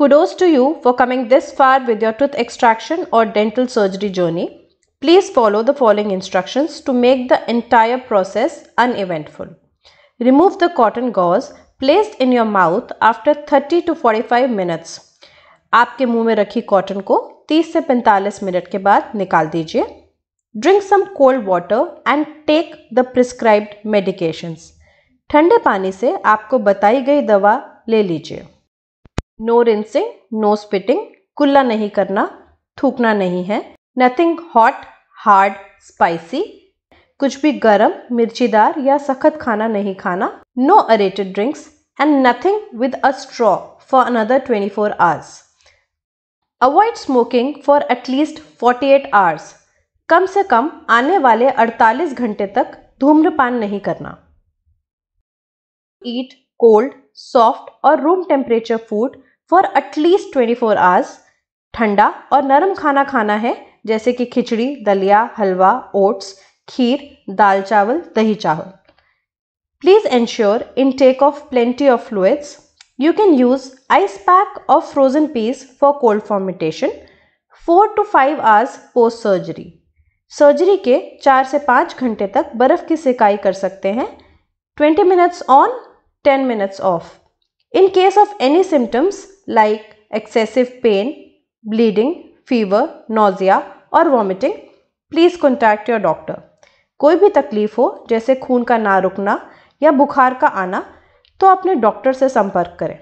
Kudos to you for coming this far with your tooth extraction or dental surgery journey. Please follow the following instructions to make the entire process uneventful. Remove the cotton gauze placed in your mouth after 30 to 45 minutes. आपके मुँह में रखी cotton को 30 से 45 minute के बाद निकाल दीजिए drink some cold water and take the prescribed medications ठंडे पानी से आपको बताई गई दवा ले लीजिए नो रिंसिंग नो स्पिटिंग कुल्ला नहीं करना, थूकना नहीं है। नथिंग हॉट हार्ड स्पाइसी कुछ भी गर्म, मिर्चीदार या सख्त खाना नहीं खाना। No aerated drinks and nothing with a straw for another 24 four hours avoid smoking for at least 48 hours कम से कम आने वाले 48 घंटे तक धूम्रपान नहीं करना। ईट कोल्ड सॉफ्ट और room temperature food for at least 24 four hours, ठंडा और नरम खाना खाना है, जैसे कि खिचड़ी, दलिया, हलवा, ओट्स, खीर, दाल चावल, दही चावल। Please ensure intake of plenty of fluids you can use ice pack of frozen peas for cold fomentation four to five hours post surgery surgery के चार से पाँच घंटे तक बर्फ़ की सिकाई कर सकते हैं। Twenty minutes on ten minutes off in case of any symptoms like excessive pain bleeding fever nausea और vomiting please contact your doctor कोई भी तकलीफ़ हो, जैसे खून का ना रुकना या बुखार का आना तो अपने डॉक्टर से संपर्क करें।